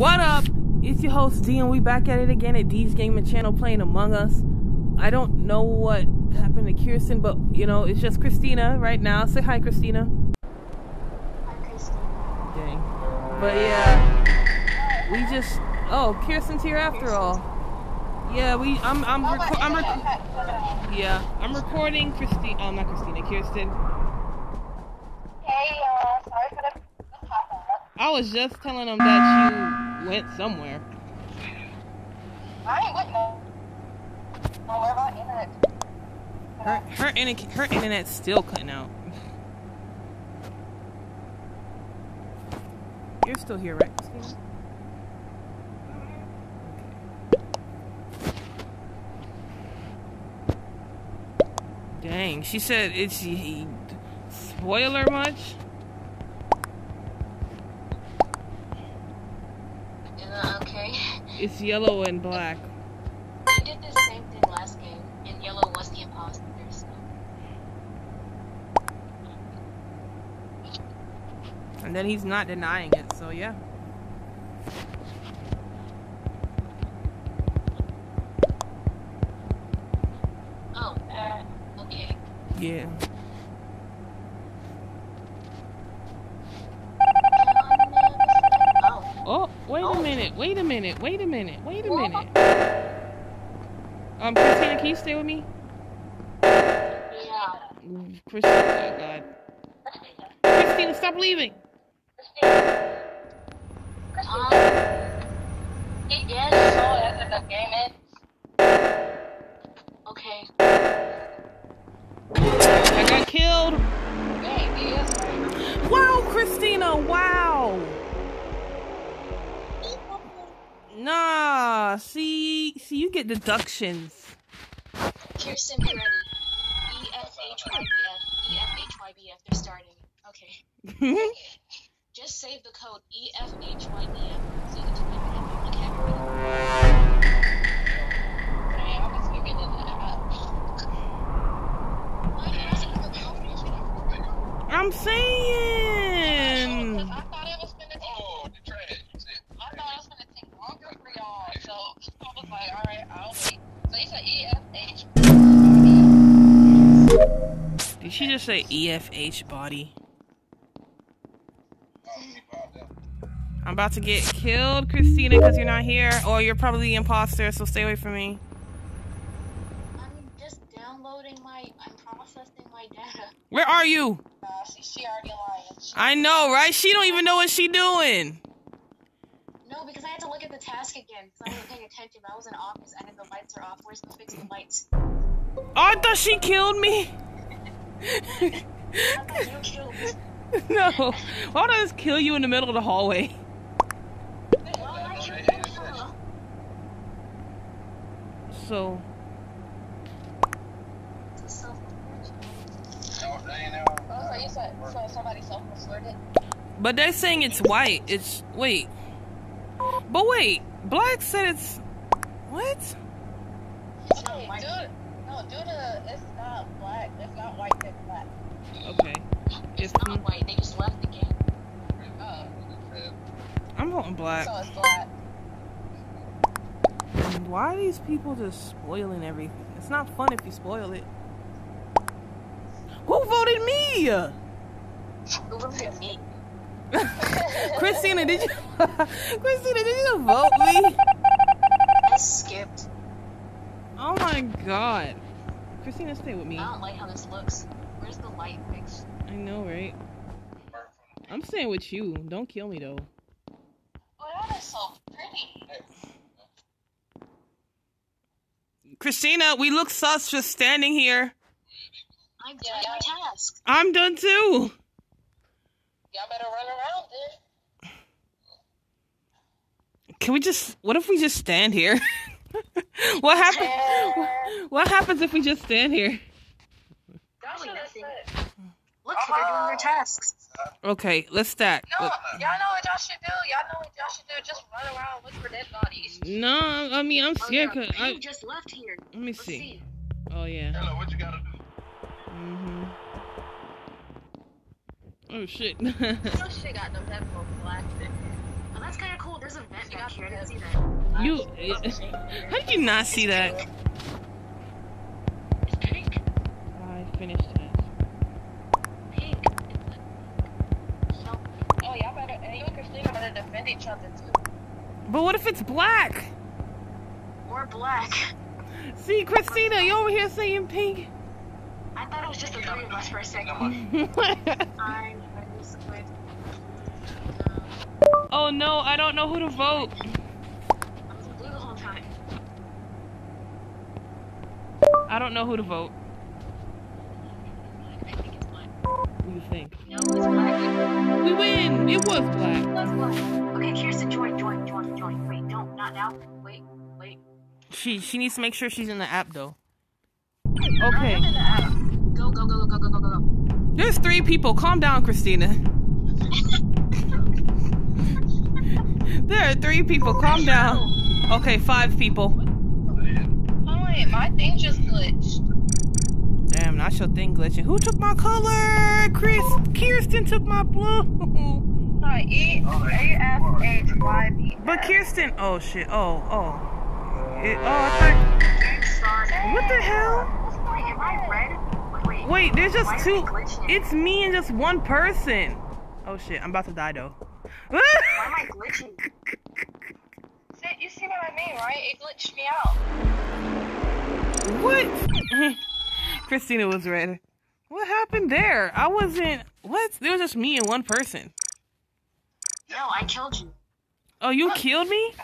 What up? It's your host D, and we back at it again at D's Gaming Channel playing Among Us. I don't know what happened to Kirsten, but you know it's just Christina right now. Say hi, Christina. Hi, Christina. Dang. But yeah, we just. Oh, Kirsten's here after all. Yeah, we. I'm. I'm. Reco- I'm. Rec- yeah, I'm recording Christine. Oh, not Christina. Kirsten. Hey, uh, sorry for the, the. I was just telling them that you went somewhere. I ain't with no. Nowhere about internet. Her her internet her internet's still cutting out. You're still here, right, Christina? Dang, she said it's he, spoiler much. Is that okay? It's yellow and black. They did the same thing last game, and yellow was the imposter, so. And then he's not denying it, so yeah. Oh, uh, okay. Yeah. Oh, Oh, wait a Oh. minute, wait a minute, wait a minute, wait a minute. Um, Christina, can you stay with me? yeah. Christina, oh god. Christina, stop leaving! See, you get deductions. Kirsten, be ready. E F H Y B F. E F H Y B F. They're starting. Okay. Just save the code E F H Y B F. So you can type it in. Okay, everybody. Why are you asking for confirmation? I'm saying. I thought it was gonna take. I thought it was gonna take longer for y'all, so I was like, all right, I'll wait. So you said E F H. Did she just say EFH body? I'm about to get killed, Christina, because you're not here, or you're probably the imposter, so stay away from me. I'm just downloading my. I'm processing my data. Where are you? Uh, she, she already lying. She- I know, right? She don't even know what she doing. No, because I had to look at the task again because I wasn't paying attention. I was in office and then the lights are off. Where's the fix the lights? Oh, I thought she killed me. I thought you killed me. no. Why would I just kill you in the middle of the hallway? Well, I killed you. So, So, oh, so you said so somebody self-reported? but they're saying it's white. It's wait. But wait, black said it's what? Hey, dude. No, due to it's not black. It's not white. It's black. Okay. It's not white. They just left the game. Oh, I'm voting black. so it's black. Why are these people just spoiling everything? It's not fun if you spoil it. Who voted me? Who voted me? Christina, did you? Christina, did you vote me? I skipped. Oh my god. Christina, stay with me. I don't like how this looks. Where's the light fix? I know, right? I'm staying with you. Don't kill me though. Oh, that is so pretty. Christina, we look sus just standing here. I'm done my task. I'm done too. Y'all better run around then. Can we just? What if we just stand here? what happens? What happens if we just stand here? Probably nothing. Look, they're doing their tasks. Okay, let's stack. No, y'all know what y'all should do. Y'all know what y'all should do. Just run around, look for dead bodies. No, I mean I'm Oh, scared. yeah, Cause I, just left here. let me see. see. Oh yeah. Hello, what you gotta do? hmm Oh shit. Oh shit, got them headphones blasted. Oh, that's kind of cool. There's a vent here. I didn't see that. You. Uh, How did you not see that? It's pink. I finished it. Pink. So, Oh, y'all better, and you and Christina better defend each other too. But what if it's black? or black. See, Christina, you over here saying pink. I thought it was just the three of us for a second. I'm just quit. oh no, I don't know who to vote. I was blue the whole time. I don't know who to vote. I think it's black. What do you think? No, it's black. We win. It was black. That's black. Okay, Kirsten, join, join, join, join. Wait, don't, not now. Wait, wait. She she needs to make sure she's in the app though. I Okay. Am in the app. Go, go, go, go, go, go, go, go. There's three people. Calm down, Christina. there are three people. Calm down. Okay, five people. Oh wait, my thing just glitched. Damn, not your thing glitching. Who took my color? Chris. Kirsten took my blue. Hi, E A F H Y B. But Kirsten. Oh shit. Oh oh. It, oh, I thought. What the hell? Wait, am I red? Wait, there's just is two. It's me and just one person. Oh shit, I'm about to die though. Why am I glitching? See, you see what I mean, right? It glitched me out. what? Christina was red. What happened there? I wasn't. What? There was just me and one person. No, I killed you. Oh, you killed me?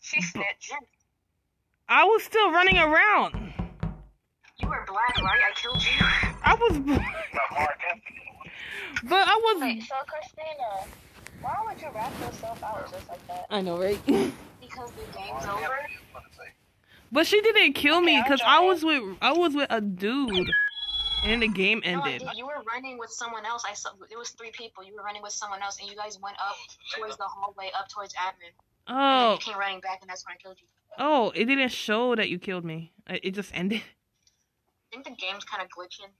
She snitched. I was still running around. You were black, right? I killed you. I was. but I was. Wait, so Christina, why would you wrap yourself out just like that? I know, right? Because the game's over. but she didn't kill me because I'll I was with I was with a dude, and the game ended. you- you were running with someone else. I saw it was three people. You were running with someone else, and you guys went up towards the hallway, up towards admin. And Oh, you came running back, and that's when I killed you. oh! It didn't show that you killed me. It it just ended. I think the game's kind of glitching.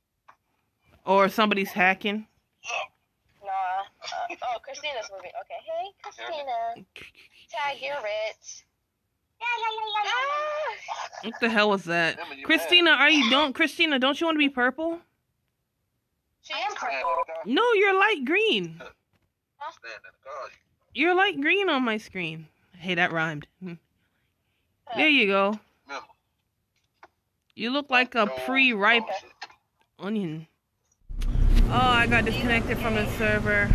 Or somebody's hacking. Nah. Uh, oh, Christina's moving. Okay, hey, Christina. Tag, you're rich. Ah! What the hell was that? Christina, are you don't Christina, don't you want to be purple? She is am purple. No, you're light green. You're light green on my screen. Hey, that rhymed. Hmm. There you go. You look like a pre-ripe onion. Oh, I got disconnected from the server.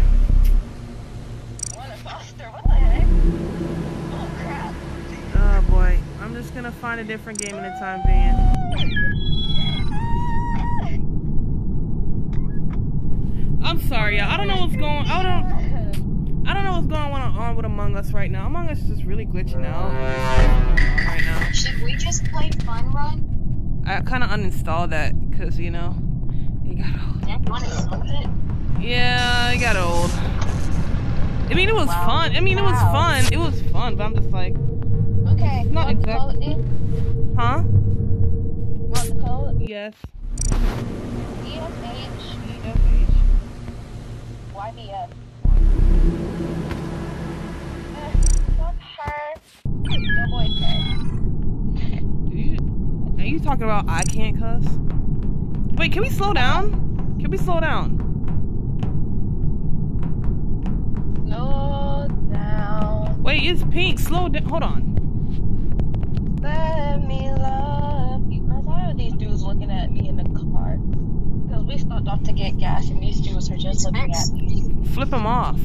Wanna foster? What the heck? Oh crap. Oh boy. I'm just gonna find a different game in the time being. I'm sorry, y'all. I don't know what's going I don't I don't know what's going on, on with Among Us right now. Among Us is just really glitching out right now. Should we just play Fun Run? I kind of uninstalled that because you know it got old. Then you want to it? Yeah, it got old. I mean, it was Wow. fun. I mean, it was fun. It was fun, but I'm just like, Okay. it's Not want the exact- code, E? huh? Want the code? Yes. F H EFH. Y B F. Her. No. You, are you talking about I can't cuss? Wait, can we slow down? Can we slow down? Slow down. Wait, it's pink. Slow down. Hold on. Let me love you. Why are these dudes looking at me in the car? Cause we stopped off to get gas and these dudes are just looking at me. Flip them off.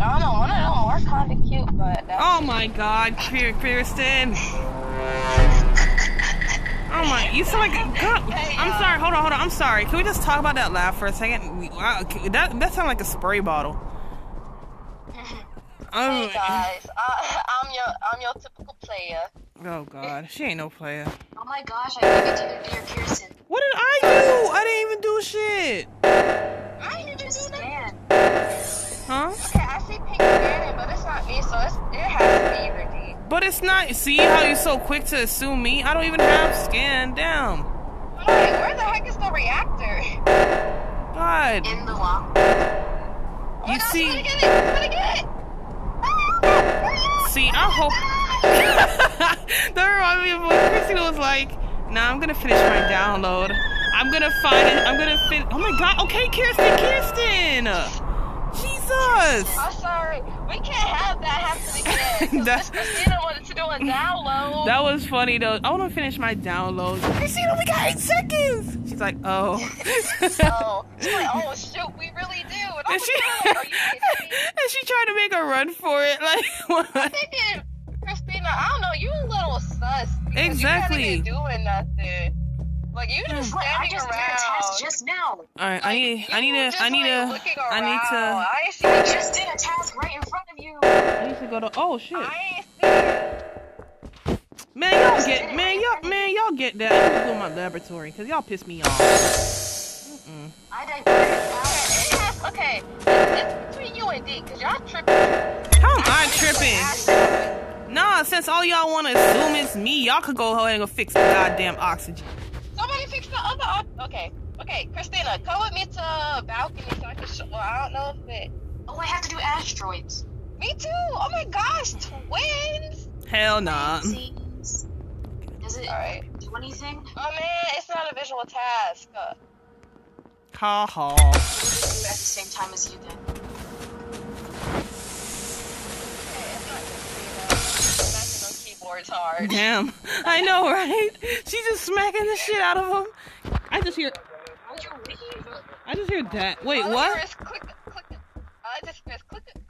I don't know, one of them are kinda cute, but Oh my God, Kirsten. Oh my, you sound like God. I'm sorry. Hold on, hold on. I'm sorry. Can we just talk about that laugh for a second? Wow, That that sounded like a spray bottle. Oh, Hey guys, I, I'm your I'm your typical player. oh God, she ain't no player. Oh my gosh, I think it's either Dear Kirsten. What did I do? I didn't even do shit. I didn't do that. Huh? Okay, I see pink scanning, but it's not me, so it's, But it's not. See how you're so quick to assume me? I don't even have scan down. Wait, where the heck is the reactor? God, In the wall. Oh You gosh, see- I'm gonna get it! I'm gonna get it! See, I oh, hope. that remind me of when Christina was like, "Nah, I'm gonna finish my download. I'm gonna find it. I'm gonna fit. Oh my God. Okay, Kirsten, Kirsten. Jesus. I'm sorry. We can't have that happen again. 'cause That- Christina wanted to do a download. That was funny though. I want to finish my download. Christina, we got eight seconds. She's like, oh. oh, she's like, oh shoot, we really do. And I and she like, are you and she tried to make a run for it. Like what? thinking, Christina, I don't know, you a little sus. Exactly. You doing nothing. Like you just mm, Like, I standing just did a around. test just now. All right, I need, I need You to, I need like, to, I need to. I ain't I just did a task go to. Oh shit. I ain't see you. Man, y'all get, man, y'all, man, y'all get that. I need to go to my laboratory because y'all piss me off. Mm-mm. I diverted out. Okay, it has- okay, it's, it's between you and D, because y'all tripping. How am I tripping? Nah, since all y'all want to assume it's me, y'all could go ahead and go fix the goddamn oxygen. Somebody fix the other op- Okay, okay, Christina, come with me to a balcony so I can show. Well, I don't know if it. Oh, I have to do asteroids. Me too. Oh my gosh, twins. Hell nah. Scenes. Does it Alright. do anything? Oh man, it's not a visual task. Uh, Ha ha. Do it at the same time as you then. okay, it's not Christina. Smashing those keyboards hard. Damn. I know, right? She's just smacking the shit out of him. I just hear, Would you leave? I just hear that. Wait, what? click, click. I just hear click, click.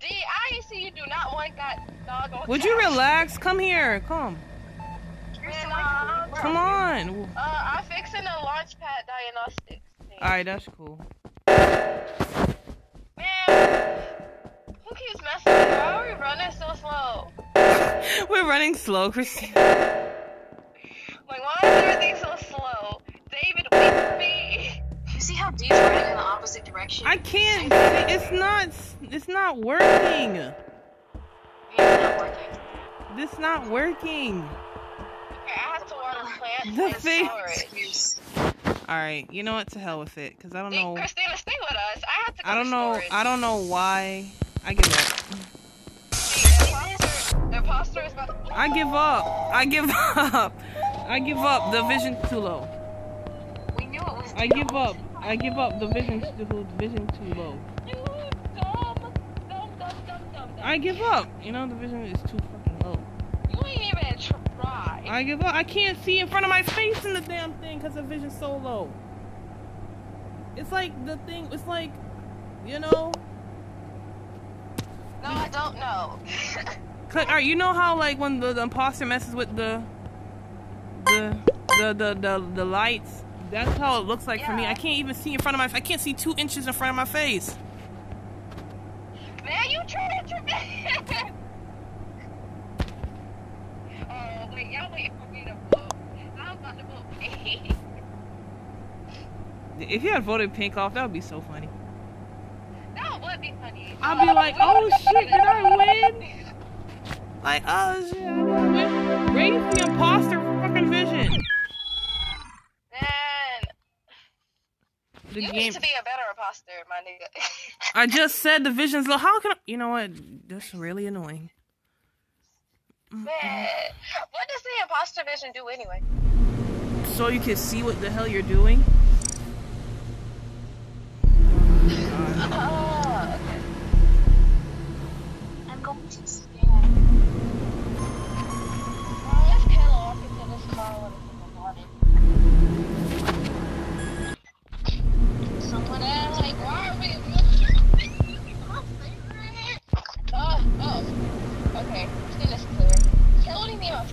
D, I see you do not want that dog on Would you couch. relax? Come here. Come. Man, uh, Come on. Uh, I'm fixing a launch pad diagnostics thing. Alright, that's cool. Man, who keeps messing with me? Why are we running so slow? We're running slow, Christine. Like, why is everything so slow? David, wait for me. You see how Dee's running in the opposite direction? I can't. It's not. It's not working. It's not working. This not working. Okay, I have to water The and face. store it. All right. You know what? To hell with it. Cause I don't Hey, know. Christina, stay with us. I have to I don't to know. storage. I don't know why. I give up. See, the imposter, imposter is about to... I give up. I give up. I give up. The vision's too low. We knew it was. I give up. I give up. The vision's too. The vision too low. You dumb, dumb, dumb, dumb, dumb, dumb. I give up. You know the vision is too fucking low. You ain't even try. I give up. I can't see in front of my face in the damn thing because the vision's so low. It's like the thing. It's like, you know. No, I don't know. Cause, alright, you know how like when the, the imposter messes with the the the the the, the lights. That's how it looks like for me. I can't even see in front of my. I can't see two inches in front of my face. Man, you trying to Oh, wait, y'all wait for me to vote. I'm about to vote pink. If you had voted pink off, that would be so funny. That would be funny. I'd be like, oh shit, did I win? Like, oh shit, I win. Raise the imposter fucking vision. Man, The you game. need to be a better imposter, my nigga. I just said the vision's low. How can I? You know what? That's really annoying. Man, what does the imposter vision do anyway? So you can see what the hell you're doing. Oh, okay. I'm going to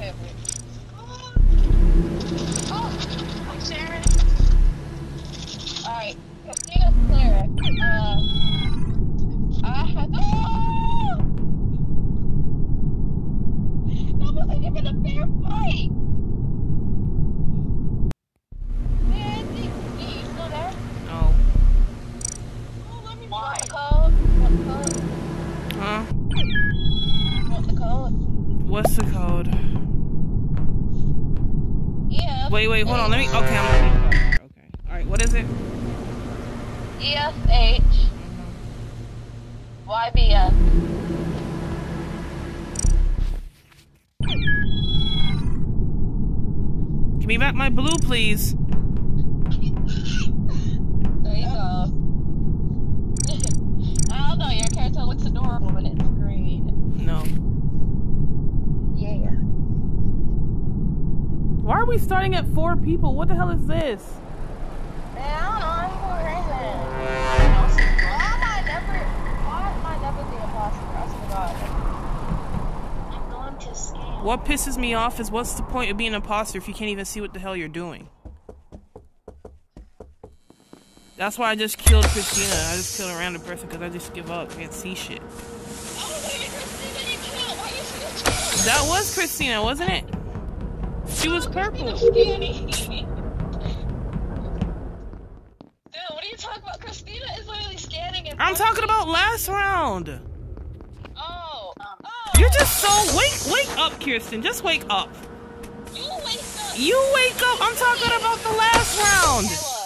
Killing me my favorite. Oh, hi Sharon. Alright, Christina's clear. Uh, I have. Oh! That wasn't even a fair fight! Man, D, D, you still there? Oh. Oh, let me Want the code? Want the code? Huh? Want the code? What's the code? Yeah. Wait, wait, hold on. Let me. Okay, I'm. Okay. All right. What is it? EFH YBF. me back my blue, please. There you go. I don't know, your character looks adorable when it's green. No. Yeah. Why are we starting at four people? What the hell is this? What pisses me off is what's the point of being an imposter if you can't even see what the hell you're doing? That's why I just killed Christina. I just killed a random person because I just give up. I can't see shit. Oh, wait, Christina, you killed. Why you snitching? That was Christina, wasn't it? She was purple. Dude, what are you talking about? Christina is literally scanning I'm talking about last round. Oh, Um, oh. You're just so wake wake up, Kirsten. Just wake up. You wake up. You wake up. I'm talking about the last round. Kayla.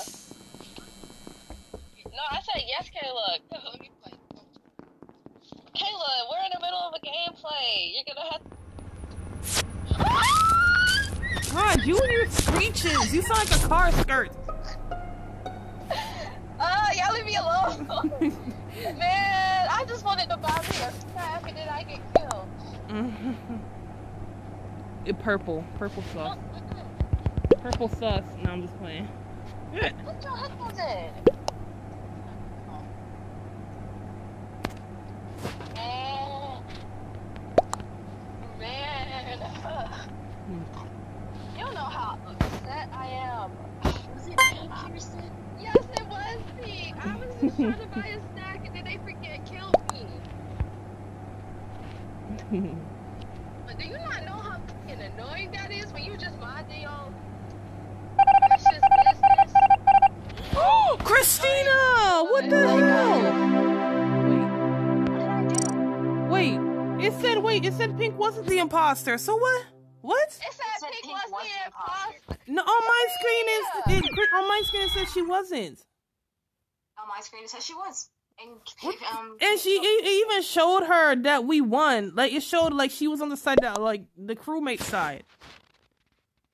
No, I said yes, Kayla. Let me play. Kayla, we're in the middle of a gameplay. You're gonna have. God, you and your screeches. You sound like a car skirt. Ah, y'all leave me alone. Man, I just wanted to buy me a snack and then I get killed. it purple. Purple sauce. Purple sauce. No, I'm just playing. Put your headphones in. Man. Man. You don't know how upset I am. Was it me, Kirsten? Yes, it was me. I was just trying to buy a snack and then they freaking killed me. But do you not know how fucking annoying that is when you just minding your precious business? Oh, Christina! What the hell? What did I do? Wait, wait. It said wait. It said Pink wasn't the imposter. So what? What? It said, said Pink Pink was was the the imposter. No, on my screen is it, on my screen it said she wasn't. On my screen it says she was. And um And she even showed her that we won. Like it showed like she was on the side that like the crewmate side.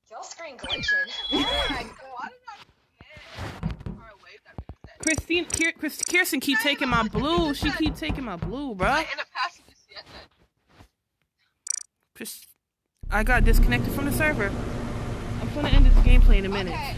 your screen glitching. Oh my god, why did I far away that reset? Christine, Kier, Chris, Kirsten keep taking my blue. She keep taking my blue, bro. in the past you just said that. Chris, I got disconnected from the server. I'm gonna end this gameplay in a minute. Okay.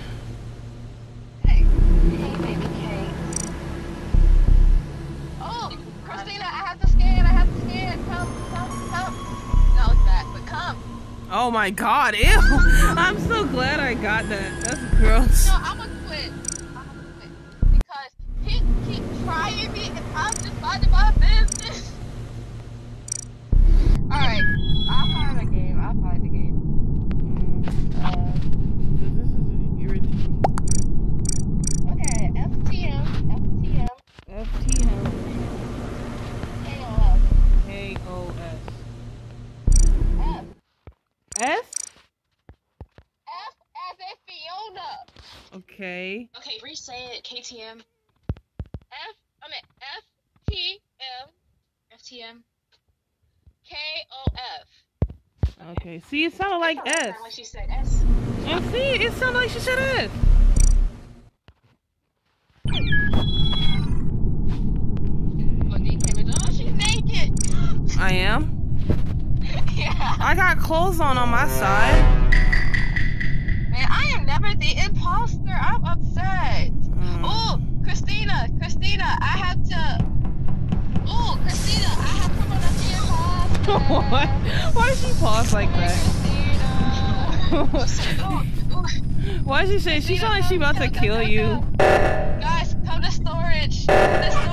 Oh my god, ew! I'm so glad I got that. That's gross. No, I'm gonna quit. I'm gonna quit because he keep trying me, and I'm just minding my business. All right, I'll find a game. I'll find a game. Uh, This is irritating. okay, FTM, FTM, FTM KOS, KOS. F, S? F as in Fiona. Okay. Okay, re-say it, KTM, F, I mean F T M FTM. K O F. Okay. See, it sounded like It sounded S. Like she said S. And see, it sounded like she said S. Oh, D came in. Oh, she's naked. I am. yeah. I got clothes on on my side. Man, I am never the imposter. I'm upset. Oh, Christina, I have to. Oh, Christina, I have to run up the imposter. what? Why does she pause like that? Oh, Why does she say she sounded like she about to kill you? Guys, come to storage. The storage.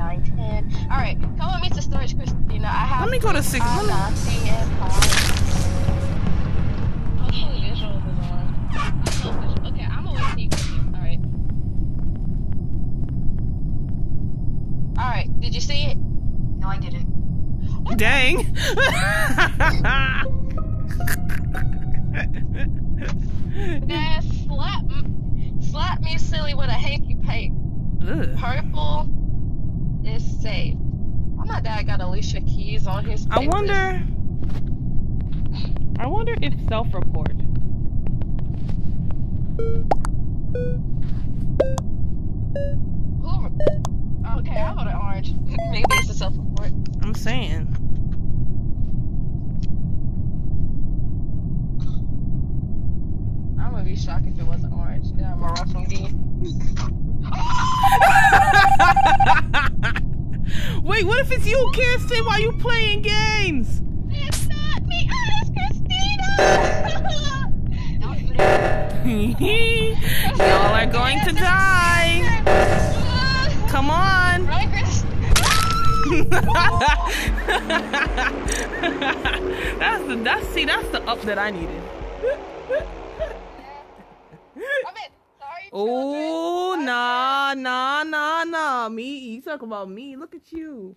All right, come with me to storage, Christina. I have. Let me go to 69-9-5 okay i'm gonna wait for you all right Did you see it? No, I didn't. Dang. that slap, slap me silly with a hanky paint. Purple safe. Oh, my dad got Alicia Keys on his. I wonder. I wonder if self-report. Okay, I voted orange. Maybe it's a self-report. I'm saying. I'm gonna be shocked if it wasn't orange. Yeah, I'm a Russian D. Wait, what if it's you, Kirsten, while you playing games? It's not me. Oh, it's Christina. Don't do that. Y'all are going to die. Come on. That's the that's see that's the up that I needed. Oh nah nah nah nah me you talk about me look at you.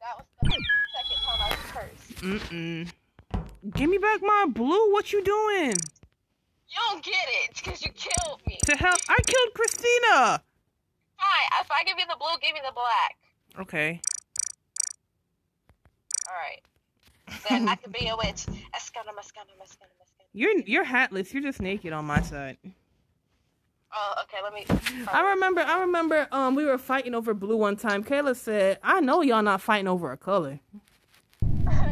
That was the second time I cursed. Mm mm. Give me back my blue. What you doing? You don't get it it's because you killed me. To hell, I killed Christina. Fine. If I give you the blue, give me the black. Okay. All right. Then I could be a witch. You're you're hatless. You're just naked on my side. Oh, okay. Let me. I remember. I remember. Um, we were fighting over blue one time. Kayla said, "I know y'all not fighting over a color."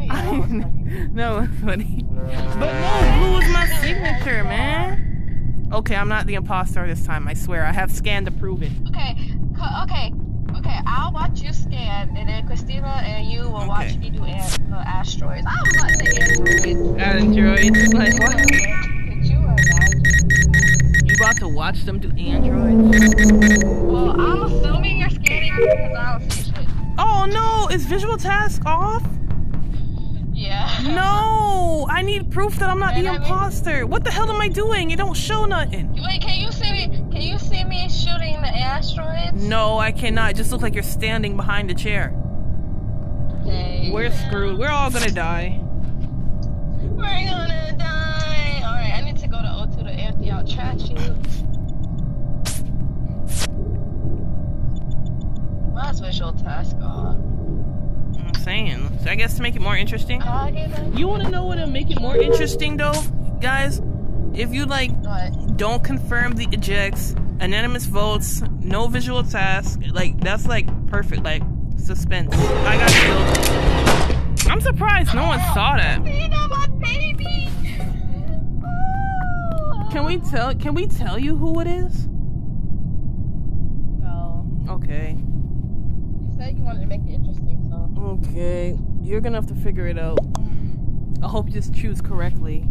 Yeah, that was funny. no, it's funny. But no, blue is my signature, man. Okay, I'm not the imposter this time. I swear. I have scanned to prove it. Okay, okay, okay. I'll watch you scan, and then Christina and you will watch me do an- uh, asteroids. I was about to say androids. Androids. Like, what? About to watch them do androids? Well, I'm assuming you're scanning because I don't see shit. Oh no! Is visual task off? Yeah. No! I need proof that I'm not the Man, I mean- imposter. What the hell am I doing? You don't show nothing. Wait, can you see me? Can you see me shooting the asteroids? No, I cannot. It just looks like you're standing behind a chair. Okay. We're screwed. We're all gonna die. We're gonna die. All right, I need to go to O2 to empty out trash chutes. Why's visual task off? I'm saying. So I guess to make it more interesting. A- You want to know what'll make it more interesting, though, guys? If you like, What? don't confirm the ejects, anonymous votes, no visual task, like that's like perfect, like suspense. I got killed. I'm surprised no one saw that. Christina, my baby. Can we tell? Can we tell you who it is? No. Okay. You said you wanted to make it interesting, so. Okay. You're gonna have to figure it out. I hope you just choose correctly.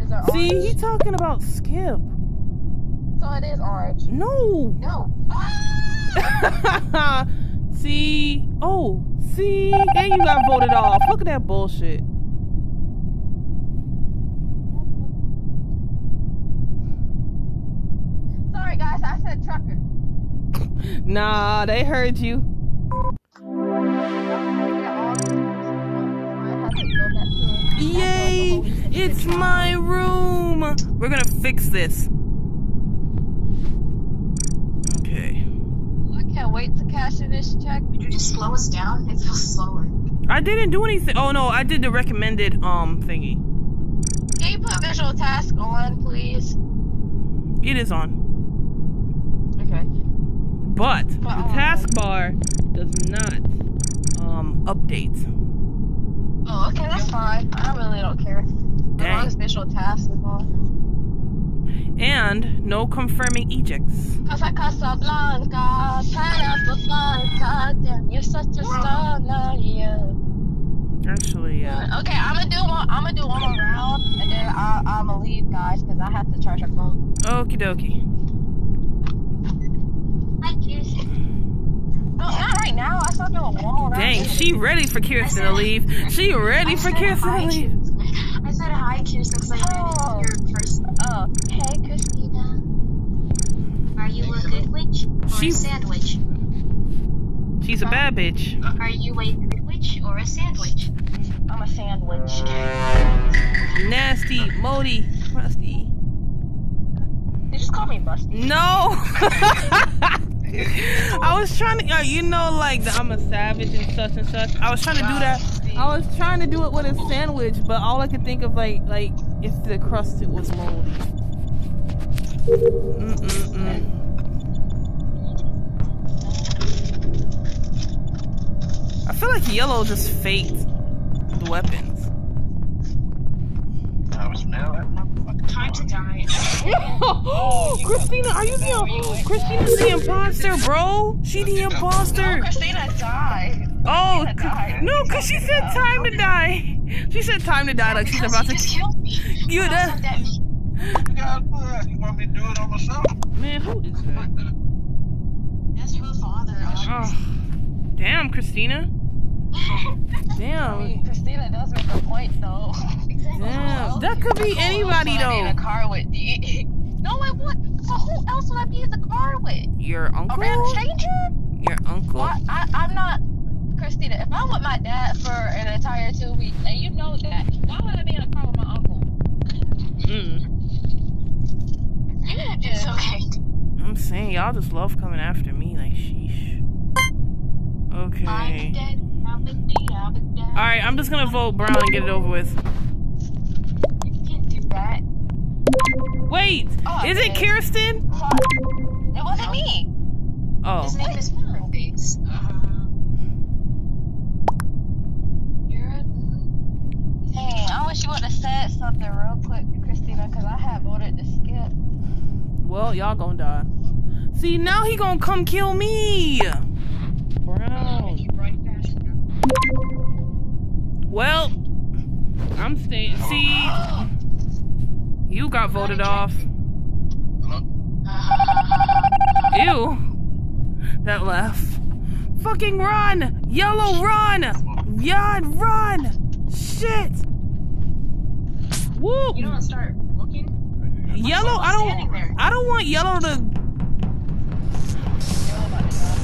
Is See, orange? he talking about Skip. So it is orange. No. No. see, oh, see, and you got voted off. Look at that bullshit. Sorry, guys. I said trucker. Nah, they heard you. Yay! It's my room. We're gonna fix this. Okay. I can't wait to cash in this check. Could you just slow us down? It feels slower. I didn't do anything. Oh no, I did the recommended um thingy. Can you put visual task on, please? It is on. But the taskbar does not um update. Oh, okay, that's fine. I really don't care. As long Dang. as visual task is on. And no confirming ejects. Casa Casablanca, Fanta, damn, you're such a you. Actually, yeah. Okay, I'm gonna do one. I'm gonna do one more round, and then I, I'm gonna leave, guys, because I have to charge our phone. Okie dokie. Hi, Kirsten. No, not right now. I still doing one more round. Dang, she ready for Kirsten to leave. She ready I for said Kirsten hi, to leave. I said hi, Kirsten, because I Oh. read your first. Oh, hey, Christina. Are you a good witch or She- a sandwich? She's a bad bitch. Are you a good witch or a sandwich? I'm a sandwich. Nasty, moldy, crusty. You just call me musty. No. I was trying to, uh, you know, like the, I'm a savage and such and such. I was trying to do that. I was trying to do it with a sandwich, but all I could think of, like, like if the crust it was moldy. Mm-mm-mm. I feel like yellow just faked the weapons. I was now at my fucking Time to die. oh, Christina, are you the Christina's the imposter, bro? She the imposter. Christina died. Oh, Christina died. no, cause she said oh, time to die. She said time to die, like she's about he to. killed me. You How that would? You gotta do it. You want me to do it on myself? man? Who is that? That's her father. Oh, damn, Christina. I Damn, mean, Christina does make a point though. damn. That could be anybody Who else would I be in a though. car with? Do you- No, I would. So who else would I be in the car with? Your uncle. A random stranger. Your uncle. Well, I, I, am not. Christina, if I'm with my dad for an entire two weeks, and you know that, why would I be in a car with my uncle? Mm. You It's just- okay. I'm saying y'all just love coming after me, like sheesh. I'm Okay. dead. I'm dead. I'm dead. All right, I'm just gonna vote brown and get it over with. You can't do that. Wait, Oh, is it. Kirsten? Fuck. It wasn't me. Oh, His name is Face. Uh. Dang, I wish you would have said something real quick, Christina, because I had voted to skip. well, y'all gonna die. See, now he gonna come kill me. Brown. You right fast now. Well, I'm staying. See, you got voted off. Ew. That laugh. Fucking run! Yellow, run! Yad, run! Shit! Whoop! You don't start looking. Yellow, I don't. there. I don't want yellow to. You're about to die.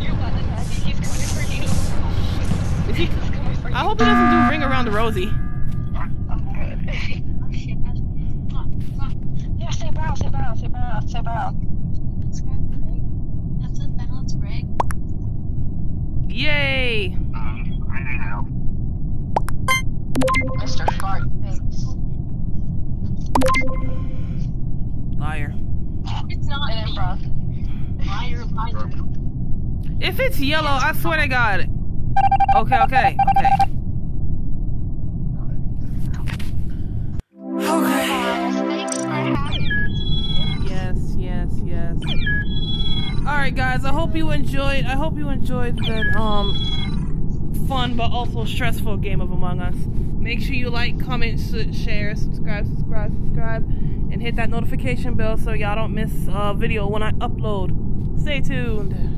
You're about to die. He's coming for you. Is he, He's coming for you. I hope he doesn't do ring around the rosy. I'm good. Oh shit, that's. Fuck, fuck. Yeah, say brown, say brown, say brown. That's a balance break. Yay! Um, I need help. Mr. Fart Face. Liar. It's not And then Liar, liar. If it's yellow, I swear to God. Okay, okay, okay. Okay. You enjoyed. I hope you enjoyed the um fun but also stressful game of Among Us. Make sure you like, comment, share, subscribe, subscribe, subscribe, and hit that notification bell so y'all don't miss a video when I upload. Stay tuned.